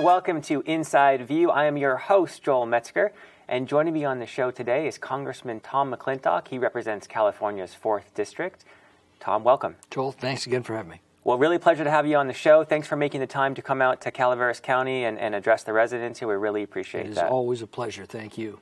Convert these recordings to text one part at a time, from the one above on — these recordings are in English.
And welcome to Inside View. I am your host, Joel Metzger, and joining me on the show today is Congressman Tom McClintock. He represents California's 4th District. Tom, welcome. Joel, thanks again for having me. Well, really pleasure to have you on the show. Thanks for making the time to come out to Calaveras County and, and address the residents here. We really appreciate it that. It is always a pleasure. Thank you.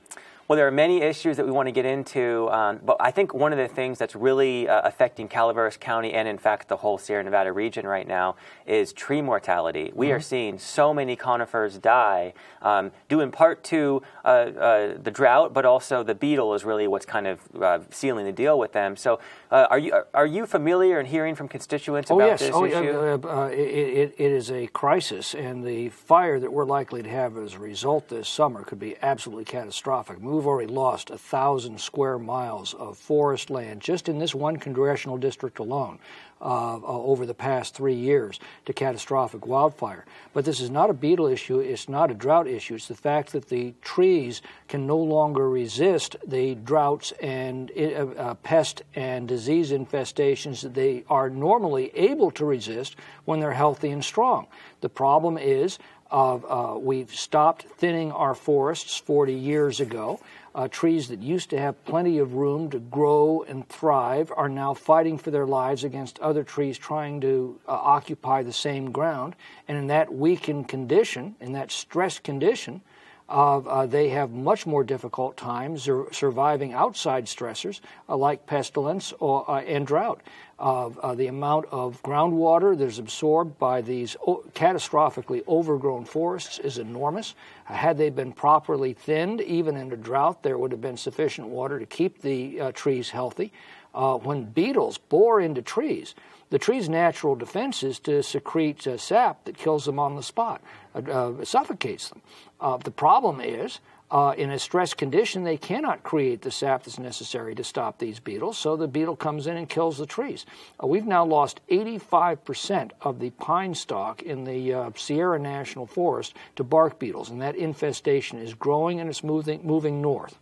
Well, there are many issues that we want to get into, um, but I think one of the things that's really uh, affecting Calaveras County and, in fact, the whole Sierra Nevada region right now is tree mortality. We mm-hmm. are seeing so many conifers die, um, due in part to uh, uh, the drought, but also the beetle is really what's kind of uh, sealing the deal with them. So, uh, are you are you familiar and hearing from constituents oh, about yes. this oh, issue? Uh, it, it, it is a crisis, and the fire that we're likely to have as a result this summer could be absolutely catastrophic. We've already lost a thousand square miles of forest land just in this one congressional district alone uh, uh, over the past three years to catastrophic wildfire. But this is not a beetle issue, it's not a drought issue. It's the fact that the trees can no longer resist the droughts and uh, uh, pest and disease infestations that they are normally able to resist when they're healthy and strong. The problem is uh, we've stopped thinning our forests 40 years ago. Uh, trees that used to have plenty of room to grow and thrive are now fighting for their lives against other trees trying to uh, occupy the same ground. And in that weakened condition, in that stressed condition, uh, they have much more difficult times surviving outside stressors uh, like pestilence or, uh, and drought. Uh, the amount of groundwater that is absorbed by these o- catastrophically overgrown forests is enormous. had they been properly thinned, even in a drought, there would have been sufficient water to keep the uh, trees healthy. Uh, when beetles bore into trees, the tree's natural defense is to secrete uh, sap that kills them on the spot, uh, uh, suffocates them. the problem is uh, in a stress condition, they cannot create the sap that's necessary to stop these beetles, so the beetle comes in and kills the trees. Uh, we've now lost 85% of the pine stock in the uh, Sierra National Forest to bark beetles, and that infestation is growing and it's moving, moving north.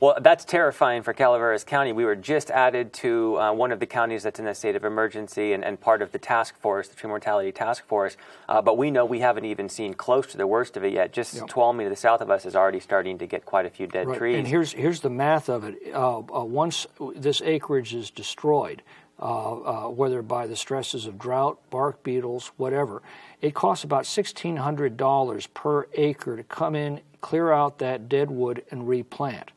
Well, that's terrifying for Calaveras County. We were just added to uh, one of the counties that's in a state of emergency and, and part of the task force, the tree mortality task force. Uh, but we know we haven't even seen close to the worst of it yet. Just yep. Tuolumne to the south of us is already starting to get quite a few dead right. trees. And here's here's the math of it. Uh, uh once this acreage is destroyed, uh, uh, whether by the stresses of drought, bark beetles, whatever, it costs about sixteen hundred dollars per acre to come in, clear out that dead wood, and replant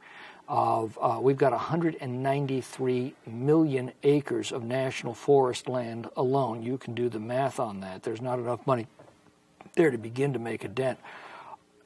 of uh, we've got 193 million acres of national forest land alone. You can do the math on that. There's not enough money there to begin to make a dent.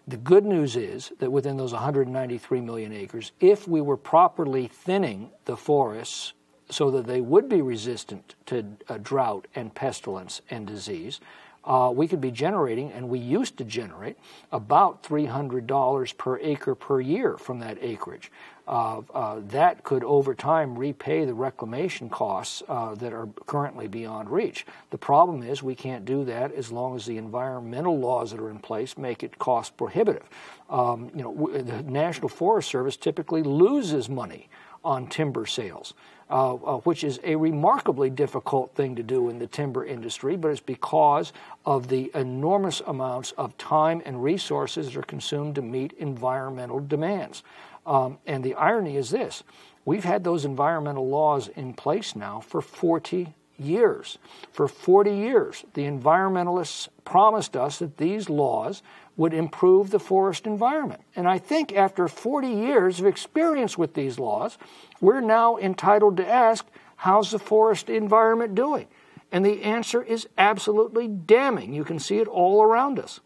The good news is that within those 193 million acres, if we were properly thinning the forests so that they would be resistant to uh, drought and pestilence and disease, uh, we could be generating, and we used to generate, about $300 per acre per year from that acreage. Uh, uh, that could over time repay the reclamation costs uh, that are currently beyond reach. The problem is we can't do that as long as the environmental laws that are in place make it cost prohibitive. Um, you know, the National Forest Service typically loses money on timber sales. Uh, uh, which is a remarkably difficult thing to do in the timber industry, but it's because of the enormous amounts of time and resources that are consumed to meet environmental demands. Um, and the irony is this we've had those environmental laws in place now for 40 years. For 40 years, the environmentalists promised us that these laws would improve the forest environment. And I think after 40 years of experience with these laws, we're now entitled to ask, how's the forest environment doing? And the answer is absolutely damning. You can see it all around us.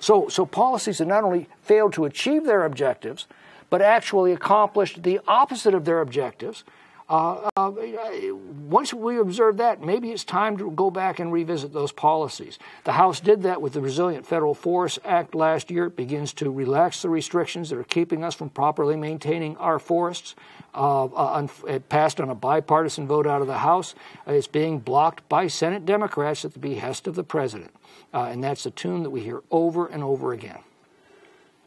So, so policies that not only failed to achieve their objectives, but actually accomplished the opposite of their objectives uh, uh, once we observe that, maybe it's time to go back and revisit those policies. The House did that with the Resilient Federal Forest Act last year. It begins to relax the restrictions that are keeping us from properly maintaining our forests. Uh, uh it passed on a bipartisan vote out of the House. it's being blocked by Senate Democrats at the behest of the president. Uh, and that's a tune that we hear over and over again.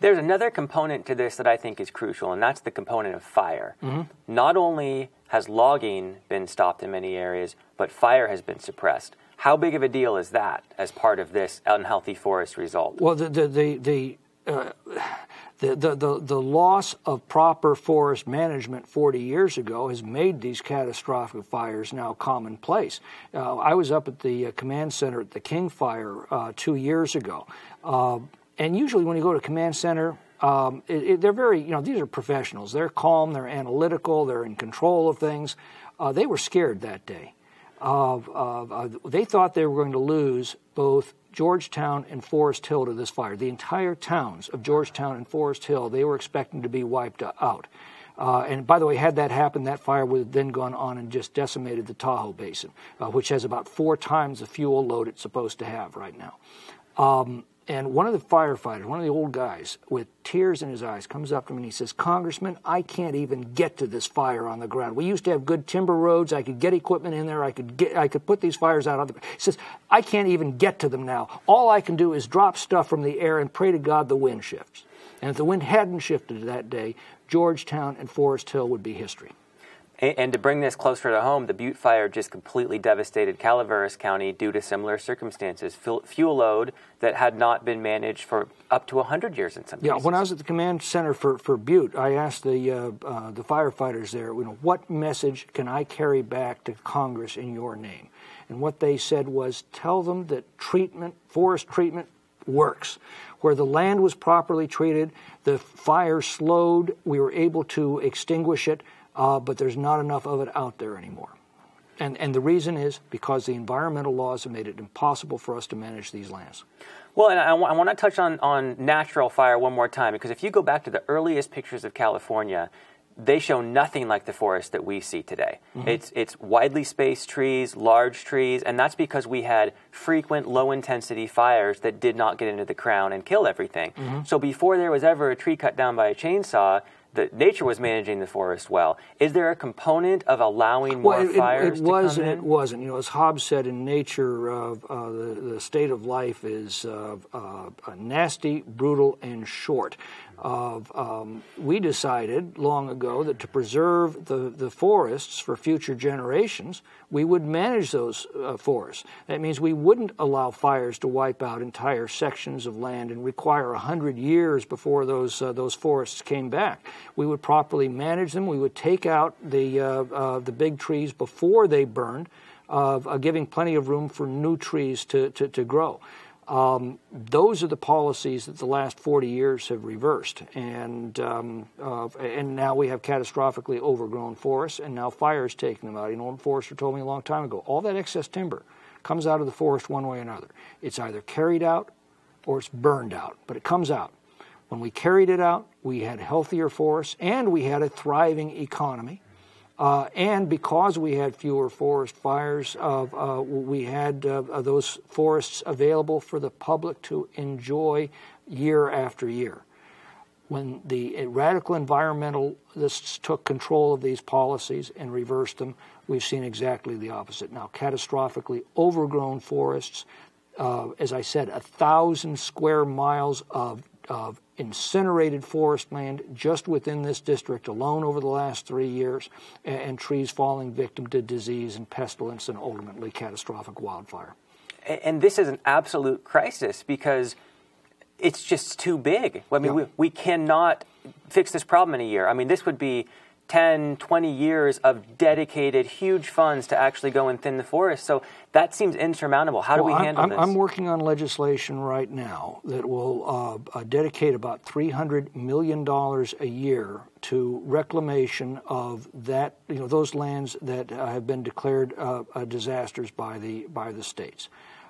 There's another component to this that I think is crucial, and that's the component of fire. Mm-hmm. Not only has logging been stopped in many areas, but fire has been suppressed. How big of a deal is that as part of this unhealthy forest result? Well, the the the, the uh, the, the, the, the, loss of proper forest management 40 years ago has made these catastrophic fires now commonplace. Uh, I was up at the uh, command center at the King Fire uh, two years ago. Uh, and usually, when you go to command center, um, it, it, they're very, you know, these are professionals. They're calm, they're analytical, they're in control of things. Uh, they were scared that day. they thought they were going to lose both Georgetown and Forest Hill to this fire. The entire towns of Georgetown and Forest Hill, they were expecting to be wiped out. Uh, and by the way, had that happened, that fire would have then gone on and just decimated the Tahoe Basin, uh, which has about four times the fuel load it's supposed to have right now. Um, and one of the firefighters, one of the old guys, with tears in his eyes, comes up to me and he says, Congressman, I can't even get to this fire on the ground. We used to have good timber roads. I could get equipment in there. I could get, I could put these fires out on the. He says, I can't even get to them now. All I can do is drop stuff from the air and pray to God the wind shifts. And if the wind hadn't shifted that day, Georgetown and Forest Hill would be history. And to bring this closer to home, the Butte fire just completely devastated Calaveras County due to similar circumstances. Fuel load that had not been managed for up to 100 years in some yeah, cases. when I was at the command center for, for Butte, I asked the, uh, uh, the firefighters there, you know, what message can I carry back to Congress in your name? And what they said was tell them that treatment, forest treatment, works. Where the land was properly treated, the fire slowed, we were able to extinguish it uh, but there's not enough of it out there anymore. And, and the reason is because the environmental laws have made it impossible for us to manage these lands. Well, and I, w- I want to touch on, on natural fire one more time because if you go back to the earliest pictures of California, they show nothing like the forest that we see today. Mm-hmm. It's, it's widely spaced trees, large trees, and that's because we had frequent low intensity fires that did not get into the crown and kill everything. Mm-hmm. So before there was ever a tree cut down by a chainsaw, the nature was managing the forest well. Is there a component of allowing more well, it, fires? It, it was and it wasn't. You know, as Hobbes said, in nature, uh, uh, the, the state of life is uh, uh nasty, brutal, and short of um, we decided long ago that to preserve the, the forests for future generations, we would manage those uh, forests. That means we wouldn't allow fires to wipe out entire sections of land and require a hundred years before those uh, those forests came back. We would properly manage them. We would take out the uh, uh the big trees before they burned, uh, giving plenty of room for new trees to, to, to grow. Um, those are the policies that the last 40 years have reversed, and um, uh, and now we have catastrophically overgrown forests, and now fires taking them out. You know, forester told me a long time ago, all that excess timber comes out of the forest one way or another. It's either carried out or it's burned out, but it comes out. When we carried it out, we had healthier forests and we had a thriving economy. Uh, and because we had fewer forest fires, uh, uh, we had uh, uh, those forests available for the public to enjoy year after year. When the radical environmentalists took control of these policies and reversed them, we've seen exactly the opposite. Now, catastrophically overgrown forests, uh, as I said, a thousand square miles of, of incinerated forest land just within this district alone over the last three years, and, and trees falling victim to disease and pestilence and ultimately catastrophic wildfire. And this is an absolute crisis because it's just too big. I mean, yeah. we, we cannot fix this problem in a year. I mean, this would be 10, 20 years of dedicated huge funds to actually go and thin the forest. So that seems insurmountable. How do well, we handle I'm, this? I'm working on legislation right now that will uh, uh, dedicate about $300 million a year to reclamation of that, you know, those lands that uh, have been declared uh, uh, disasters by the, by the states.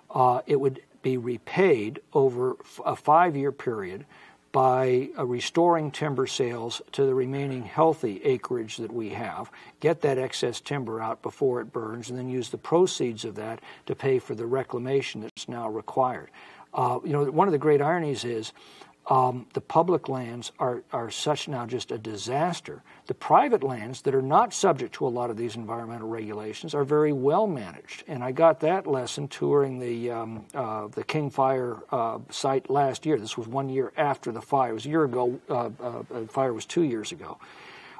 Uh, it would be repaid over a five year period by uh, restoring timber sales to the remaining healthy acreage that we have, get that excess timber out before it burns, and then use the proceeds of that to pay for the reclamation that's now required. Uh, you know, one of the great ironies is um, the public lands are, are such now just a disaster. The private lands that are not subject to a lot of these environmental regulations are very well managed. And I got that lesson touring the, um, uh, the King Fire uh, site last year. This was one year after the fire. It was a year ago. Uh, uh the fire was two years ago.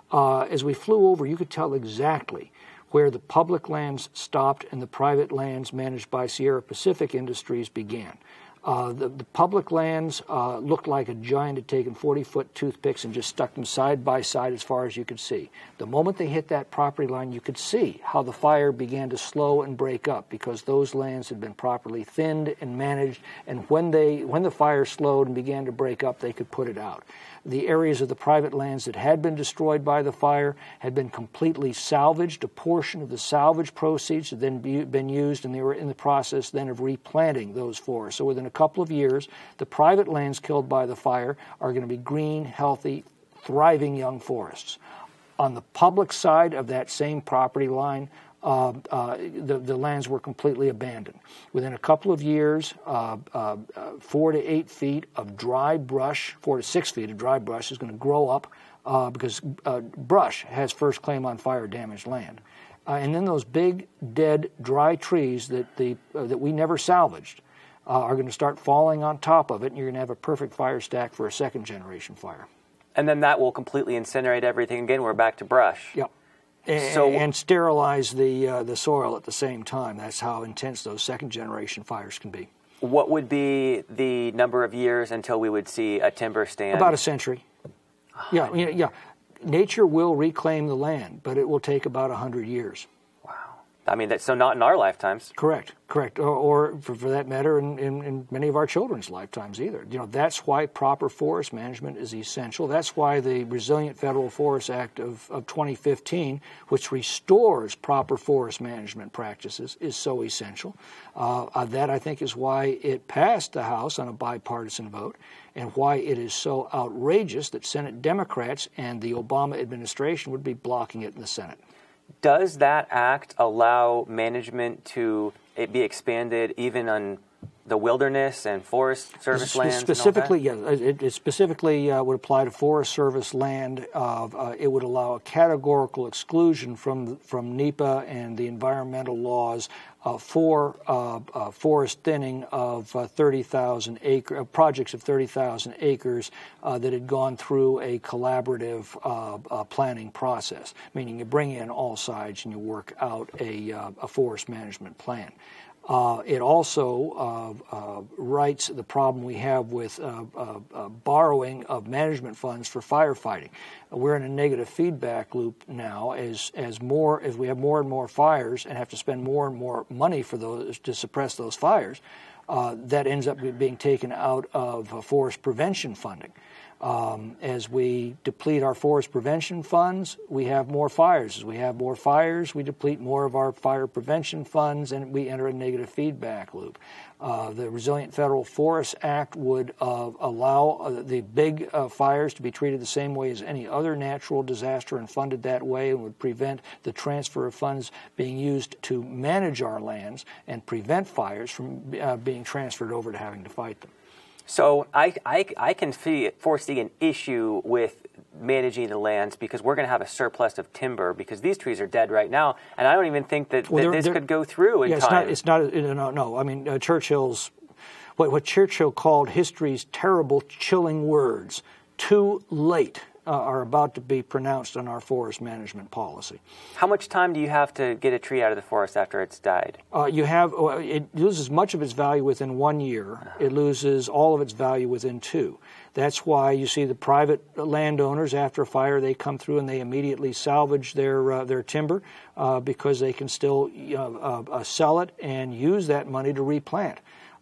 Uh, as we flew over, you could tell exactly where the public lands stopped and the private lands managed by Sierra Pacific Industries began. Uh, the, the, public lands uh, looked like a giant had taken 40 foot toothpicks and just stuck them side by side as far as you could see. The moment they hit that property line, you could see how the fire began to slow and break up because those lands had been properly thinned and managed. And when, they, when the fire slowed and began to break up, they could put it out the areas of the private lands that had been destroyed by the fire had been completely salvaged. A portion of the salvage proceeds had then be, been used, and they were in the process then of replanting those forests. So within a couple of years, the private lands killed by the fire are going to be green, healthy, thriving young forests. On the public side of that same property line, uh, uh, the, the, lands were completely abandoned. Within a couple of years, uh, uh, uh, four to eight feet of dry brush, four to six feet of dry brush, is going to grow up uh, because brush has first claim on fire damaged land. and then those big, dead, dry trees that, the, that we never salvaged are going to start falling on top of it, and you're going to have a perfect fire stack for a second generation fire. And then that will completely incinerate everything again. We're back to brush. Yep and, so, and sterilize the uh, the soil at the same time. That's how intense those second generation fires can be. What would be the number of years until we would see a timber stand? About a century. Yeah, yeah, yeah. Nature will reclaim the land, but it will take about a hundred years. I mean, so not in our lifetimes. Correct, correct, or, or for, for, that matter, in, in, in, many of our children's lifetimes either. You know, that's why proper forest management is essential. That's why the Resilient Federal Forest Act of, of 2015, which restores proper forest management practices, is so essential. Uh, uh, that I think is why it passed the House on a bipartisan vote, and why it is so outrageous that Senate Democrats and the Obama administration would be blocking it in the Senate. Does that act allow management to be expanded even on the wilderness and forest service lands? Specifically, yeah, it, it specifically uh, would apply to forest service land. Uh, it would allow a categorical exclusion from from NEPA and the environmental laws uh, for uh, uh, forest thinning of 30,000 acre projects of 30,000 acres that had gone through a collaborative planning process, meaning you bring in all sides and you work out a, a forest management plan. Uh, it also uh, uh, writes the problem we have with uh, uh, uh, borrowing of management funds for firefighting. We're in a negative feedback loop now as as more as we have more and more fires and have to spend more and more money for those to suppress those fires. that ends up being taken out of forest prevention funding. Um, as we deplete our forest prevention funds, we have more fires. As we have more fires, we deplete more of our fire prevention funds, and we enter a negative feedback loop. Uh, the Resilient Federal Forest Act would uh, allow uh, the big uh, fires to be treated the same way as any other natural disaster and funded that way, and would prevent the transfer of funds being used to manage our lands and prevent fires from uh, being transferred over to having to fight them. So I, I, I can see, foresee an issue with managing the lands because we're going to have a surplus of timber because these trees are dead right now, and I don't even think that, well, that they're, this they're, could go through in yeah, time. It's not. It's not. No, no. I mean, uh, Churchill's what, what Churchill called history's terrible, chilling words: "Too late." Uh, are about to be pronounced on our forest management policy. How much time do you have to get a tree out of the forest after it's died? Uh, you have it loses much of its value within one year. It loses all of its value within two. That's why you see the private landowners after a fire they come through and they immediately salvage their uh, their timber uh, because they can still uh, uh, sell it and use that money to replant.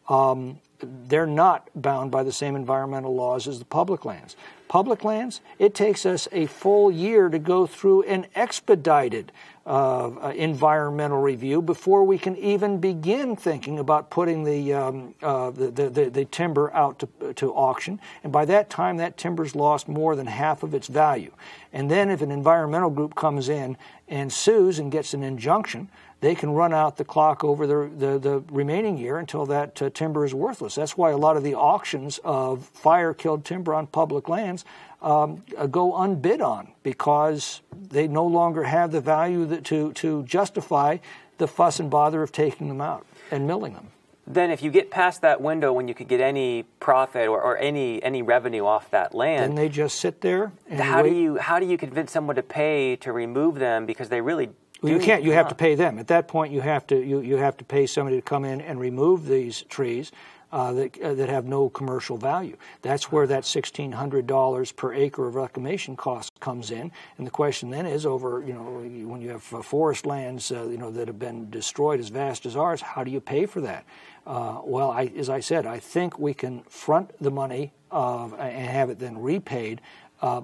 Um, they're not bound by the same environmental laws as the public lands. Public lands, it takes us a full year to go through an expedited uh, uh, environmental review before we can even begin thinking about putting the, um, uh, the, the, the, timber out to, to auction. And by that time, that timber's lost more than half of its value. And then, if an environmental group comes in and sues and gets an injunction, they can run out the clock over the, the, the remaining year until that uh, timber is worthless. That's why a lot of the auctions of fire killed timber on public lands um, uh, go unbid on because they no longer have the value that, to, to justify the fuss and bother of taking them out and milling them. Then, if you get past that window when you could get any profit or, or any any revenue off that land, then they just sit there. how wait. do you how do you convince someone to pay to remove them because they really Well, you can't. You have to pay them. At that point, you have to you, you have to pay somebody to come in and remove these trees uh, that, uh, that have no commercial value. That's where that $1,600 per acre of reclamation cost comes in. And the question then is over, you know, when you have uh, forest lands, uh, you know, that have been destroyed as vast as ours, how do you pay for that? Uh, well, I, as I said, I think we can front the money and have it then repaid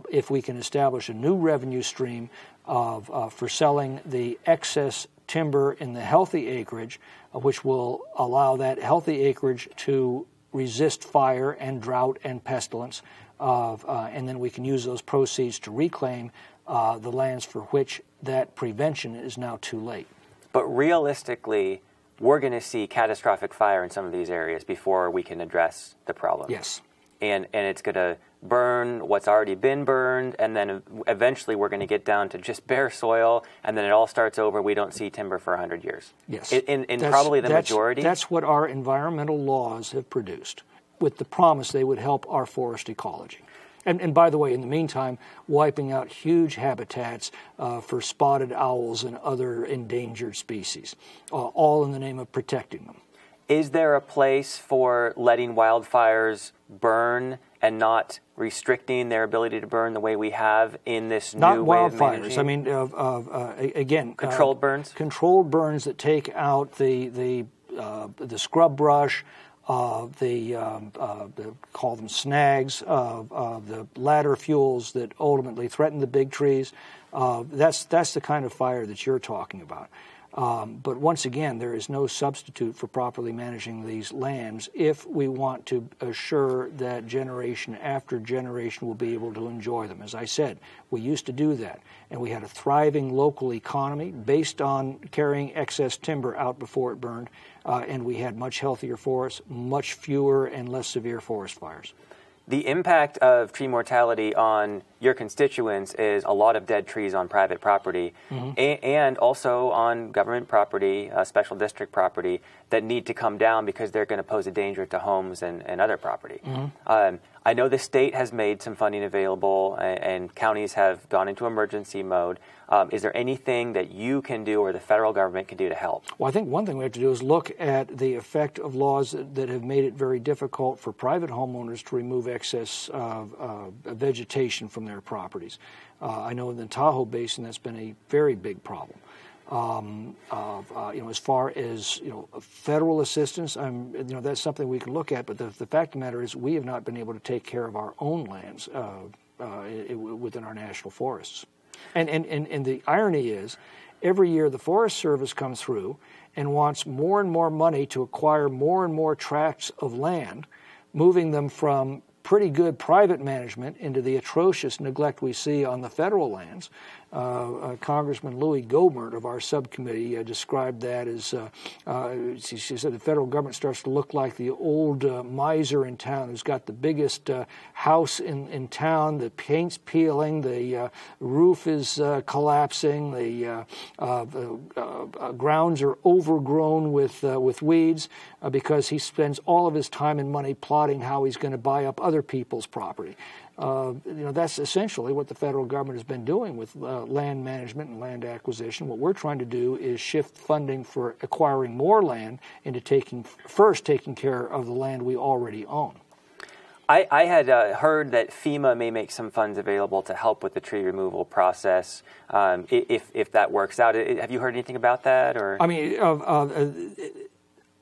if we can establish a new revenue stream of, for selling the excess timber in the healthy acreage which will allow that healthy acreage to resist fire and drought and pestilence. Uh, uh, and then we can use those proceeds to reclaim uh, the lands for which that prevention is now too late. But realistically, we're going to see catastrophic fire in some of these areas before we can address the problem. Yes. And, and it's going to burn what's already been burned, and then eventually we're going to get down to just bare soil, and then it all starts over. We don't see timber for 100 years. Yes. In, in probably the that's, majority. That's what our environmental laws have produced, with the promise they would help our forest ecology. And, and by the way, in the meantime, wiping out huge habitats uh, for spotted owls and other endangered species, uh, all in the name of protecting them. Is there a place for letting wildfires burn and not restricting their ability to burn the way we have in this not new way wildfires. I mean, uh, uh, again, controlled burns. Controlled burns that take out the the uh, the scrub brush. Uh, the, um, uh, the, call them snags, uh, the ladder fuels that ultimately threaten the big trees. that's that's the kind of fire that you're talking about. Um, but once again, there is no substitute for properly managing these lands if we want to assure that generation after generation will be able to enjoy them. As I said, we used to do that, and we had a thriving local economy based on carrying excess timber out before it burned, uh, and we had much healthier forests, much fewer and less severe forest fires. The impact of tree mortality on your constituents is a lot of dead trees on private property mm-hmm. a- and also on government property, uh, special district property, that need to come down because they're going to pose a danger to homes and, and other property. Mm-hmm. Um, I know the state has made some funding available and, and counties have gone into emergency mode. Um, is there anything that you can do or the federal government can do to help? Well, I think one thing we have to do is look at the effect of laws that, have made it very difficult for private homeowners to remove excess uh, uh, vegetation from their properties. Uh, I know in the Tahoe Basin that's been a very big problem. Um, uh, you know, as far as you know, federal assistance, I'm, you know, that's something we can look at. But the, the, fact of the matter is, we have not been able to take care of our own lands uh, uh, within our national forests. And, and, and, and the irony is, every year the Forest Service comes through and wants more and more money to acquire more and more tracts of land, moving them from pretty good private management into the atrocious neglect we see on the federal lands. Uh, uh, Congressman Louis Gohmert of our subcommittee uh, described that as uh, uh, she, she, said the federal government starts to look like the old uh, miser in town who's got the biggest house in, in town, the paint's peeling, the roof is collapsing, the, the grounds are overgrown with, with weeds because he spends all of his time and money plotting how he's going to buy up other people's property. Uh, you know, that's essentially what the federal government has been doing with uh, land management and land acquisition. What we're trying to do is shift funding for acquiring more land into taking first taking care of the land we already own. I, I had uh, heard that FEMA may make some funds available to help with the tree removal process um, if if that works out. Have you heard anything about that? Or I mean, uh, uh,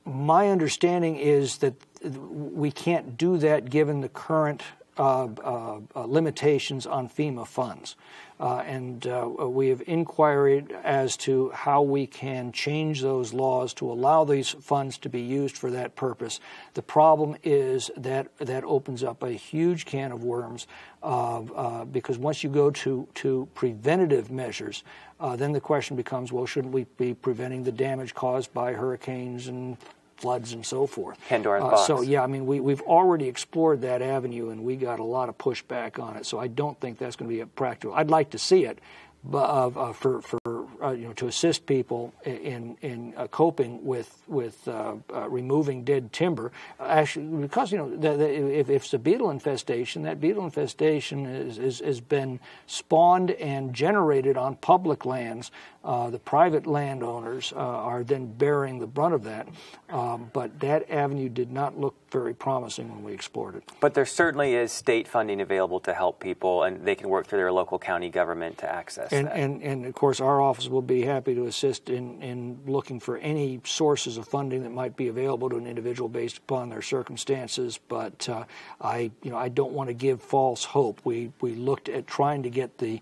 my understanding is that we can't do that given the current uh, uh, limitations on FEMA funds. Uh, and we have inquired as to how we can change those laws to allow these funds to be used for that purpose. The problem is that that opens up a huge can of worms because once you go to, to preventative measures, uh, then the question becomes well, shouldn't we be preventing the damage caused by hurricanes and floods and so forth. Uh. So yeah, I mean we we've already explored that avenue and we got a lot of pushback on it. So I don't think that's going to be a practical. I'd like to see it, but uh, uh, for for uh, you know to assist people in in uh, coping with with uh, uh, removing dead timber. Actually, because you know the, the, if, if, it's a beetle infestation, that beetle infestation is, is, has been spawned and generated on public lands. Uh, the private landowners uh, are then bearing the brunt of that. Um, but that avenue did not look very promising when we explored it. But there certainly is state funding available to help people, and they can work through their local county government to access and, that. And, and of course, our office will be happy to assist in, in looking for any sources of funding that might be available to an individual based upon their circumstances. But uh, I, you know, I don't want to give false hope. We we looked at trying to get the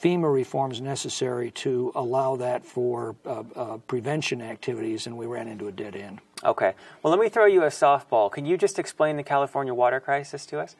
FEMA reforms necessary to allow that for uh, uh, prevention activities, and we ran into a dead end. Okay. Well, let me throw you a softball. Can you just explain the California water crisis to us?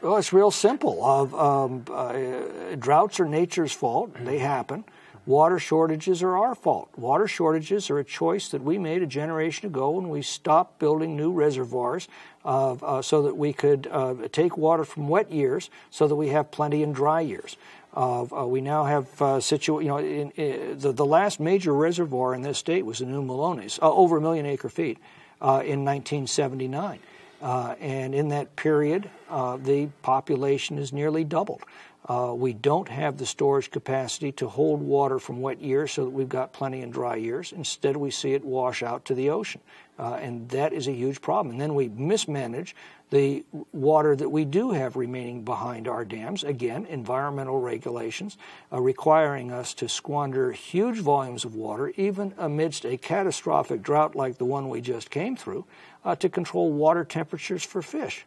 Well, it's real simple. um, uh, droughts are nature's fault, they happen. Water shortages are our fault. Water shortages are a choice that we made a generation ago when we stopped building new reservoirs uh, so that we could uh, take water from wet years so that we have plenty in dry years. Uh, we now have uh, you know, in, in, the, the last major reservoir in this state was the New Melones, uh, over a million acre feet uh, in 1979. Uh, and in that period, uh, the population has nearly doubled. We don't have the storage capacity to hold water from wet years so that we've got plenty in dry years. Instead, we see it wash out to the ocean. and that is a huge problem. And then we mismanage the water that we do have remaining behind our dams, again, environmental regulations, uh, requiring us to squander huge volumes of water, even amidst a catastrophic drought like the one we just came through, uh, to control water temperatures for fish.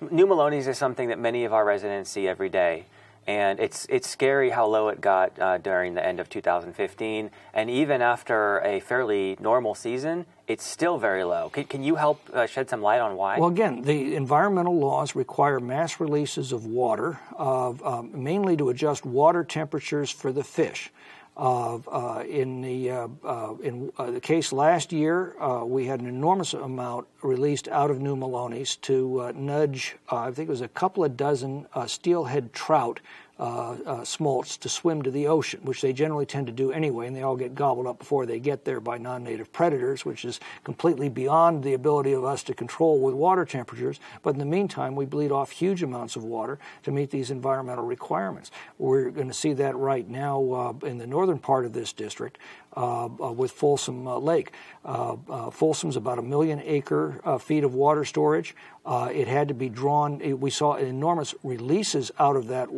New Melones is something that many of our residents see every day and it's it's scary how low it got uh, during the end of 2015, and even after a fairly normal season, it's still very low. Can, can you help uh, shed some light on why? Well, again, the environmental laws require mass releases of water, uh, mainly to adjust water temperatures for the fish. Uh, in the uh, uh, in the case last year, uh, we had an enormous amount released out of New Melones to nudge. I think it was a couple of dozen steelhead trout uh, uh, smolts to swim to the ocean, which they generally tend to do anyway, and they all get gobbled up before they get there by non native predators, which is completely beyond the ability of us to control with water temperatures. But in the meantime, we bleed off huge amounts of water to meet these environmental requirements. We're going to see that right now uh, in the northern part of this district. Uh, uh, with Folsom uh, Lake. Folsom's about a million acre feet of water storage. it had to be drawn. It, we saw enormous releases out of that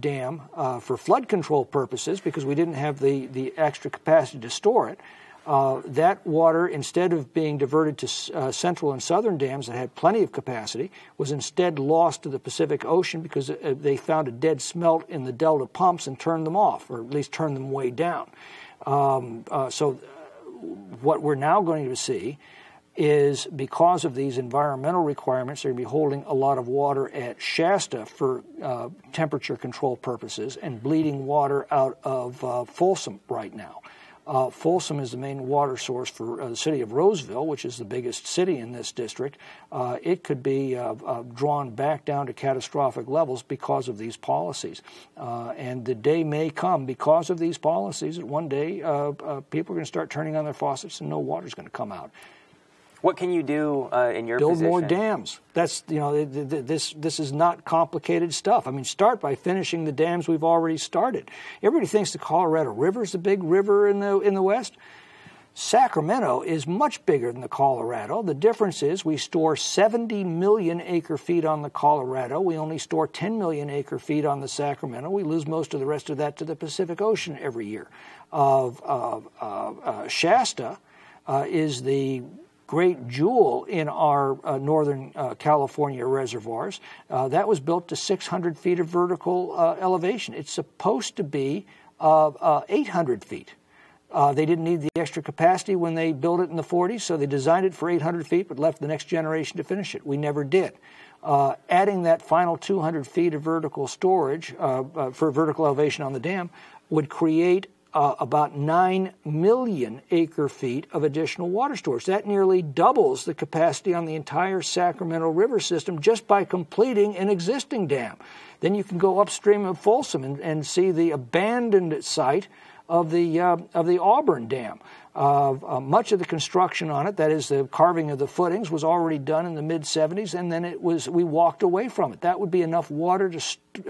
dam for flood control purposes because we didn't have the, the extra capacity to store it. Uh, that water, instead of being diverted to uh, central and southern dams that had plenty of capacity, was instead lost to the Pacific Ocean because uh, they found a dead smelt in the delta pumps and turned them off, or at least turned them way down. Um, uh, so, what we're now going to see is because of these environmental requirements, they're going to be holding a lot of water at Shasta for uh, temperature control purposes and bleeding water out of uh, Folsom right now. Uh, Folsom is the main water source for uh, the city of Roseville, which is the biggest city in this district. Uh, it could be uh, uh, drawn back down to catastrophic levels because of these policies. Uh, and the day may come because of these policies that one day people are going to start turning on their faucets and no water is going to come out. What can you do uh, in your build position? more dams? That's you know this this is not complicated stuff. I mean, start by finishing the dams we've already started. Everybody thinks the Colorado River is the big river in the in the West. Sacramento is much bigger than the Colorado. The difference is we store 70 million acre feet on the Colorado. We only store 10 million acre feet on the Sacramento. We lose most of the rest of that to the Pacific Ocean every year. Of uh, uh, Shasta uh, is the great jewel in our uh, northern uh, California reservoirs. Uh, that was built to 600 feet of vertical uh, elevation. It's supposed to be uh, uh, 800 feet. they didn't need the extra capacity when they built it in the 40s, so they designed it for 800 feet but left the next generation to finish it. We never did. adding that final 200 feet of vertical storage for vertical elevation on the dam would create uh, about 9 million acre feet of additional water storage. That nearly doubles the capacity on the entire Sacramento River system just by completing an existing dam. Then you can go upstream of Folsom and, and see the abandoned site of the uh, of the Auburn Dam. Uh, uh, much of the construction on it, that is the carving of the footings, was already done in the mid 70s, and then it was we walked away from it. That would be enough water to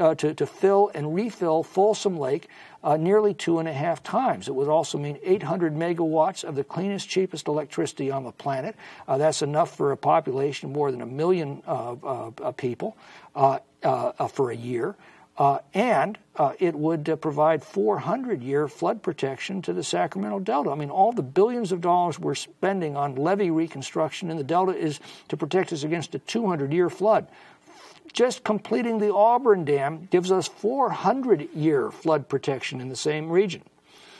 uh, to, to, fill and refill Folsom Lake uh, nearly two and a half times. It would also mean 800 megawatts of the cleanest, cheapest electricity on the planet. Uh, that's enough for a population of more than a million uh, people for a year. Uh, and uh, it would uh, provide 400 year flood protection to the Sacramento Delta. I mean, all the billions of dollars we're spending on levee reconstruction in the Delta is to protect us against a 200 year flood. Just completing the Auburn Dam gives us 400 year flood protection in the same region.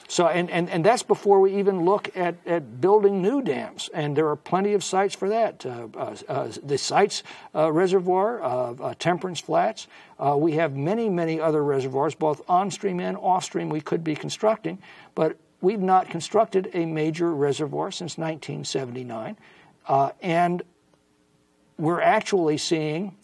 So, and, and, and that's before we even look at, at building new dams. And there are plenty of sites for that. Uh, uh, uh the Sites uh, Reservoir, uh, Temperance Flats. we have many, many other reservoirs, both on stream and off stream, we could be constructing. But we've not constructed a major reservoir since 1979. and we're actually seeing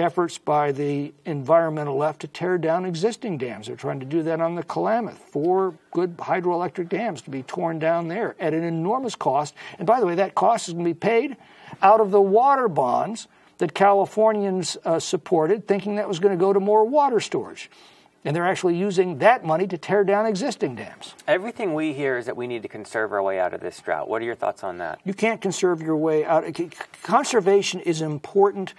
efforts by the environmental left to tear down existing dams. They're trying to do that on the Klamath. Four good hydroelectric dams to be torn down there at an enormous cost. And by the way, that cost is going to be paid out of the water bonds that Californians uh, supported, thinking that was going to go to more water storage. And they're actually using that money to tear down existing dams. Everything we hear is that we need to conserve our way out of this drought. What are your thoughts on that? You can't conserve your way out. Conservation is important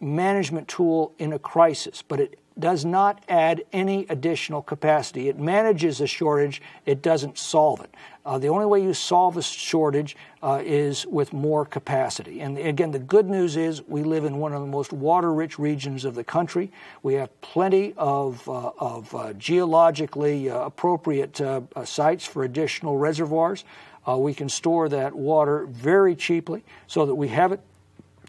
management tool in a crisis, but it does not add any additional capacity. It manages a shortage, it doesn't solve it. Uh, the only way you solve a shortage uh, is with more capacity. And again, the good news is we live in one of the most water rich regions of the country. We have plenty of, uh, of uh, geologically uh, appropriate uh, sites for additional reservoirs. we can store that water very cheaply so that we have it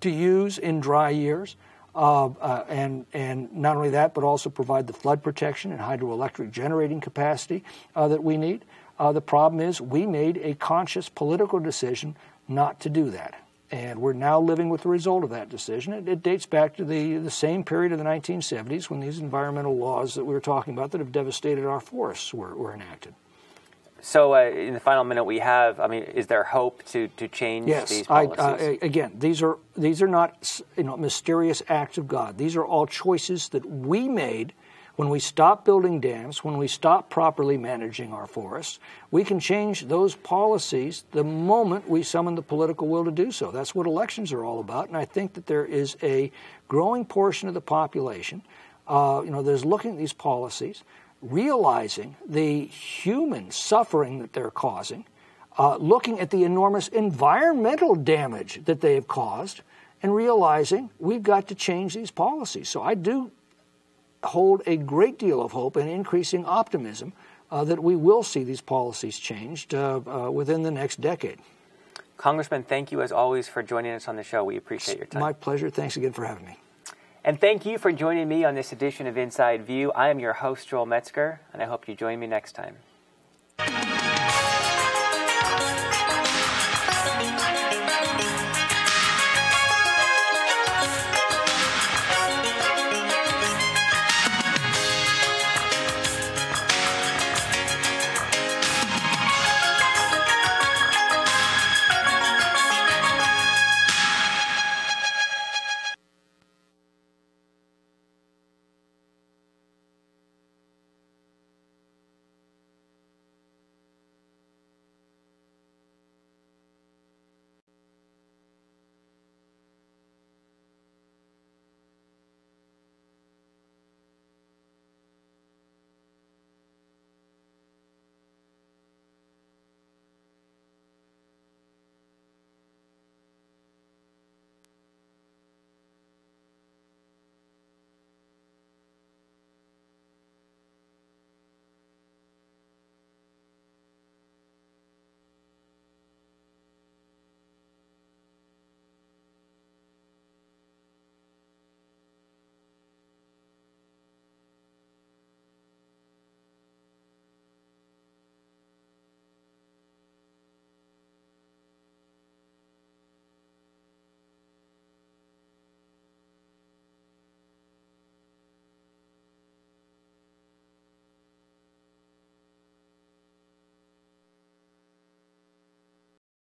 to use in dry years. Uh, uh, and, and not only that, but also provide the flood protection and hydroelectric generating capacity uh, that we need. Uh, the problem is we made a conscious political decision not to do that. And we're now living with the result of that decision. It, it, dates back to the, the same period of the 1970s when these environmental laws that we were talking about that have devastated our forests were, were enacted. So, uh, in the final minute we have, I mean, is there hope to, to change yes, these policies? I, uh, again, these are these are not you know mysterious acts of God. These are all choices that we made when we stop building dams, when we stop properly managing our forests. We can change those policies the moment we summon the political will to do so. That's what elections are all about, and I think that there is a growing portion of the population, uh, you know, that is looking at these policies realizing the human suffering that they're causing, uh, looking at the enormous environmental damage that they have caused, and realizing we've got to change these policies. So I do hold a great deal of hope and increasing optimism uh, that we will see these policies changed uh, uh within the next decade. Congressman, thank you as always for joining us on the show. We appreciate your time. My pleasure. Thanks again for having me. And thank you for joining me on this edition of Inside View. I am your host, Joel Metzger, and I hope you join me next time.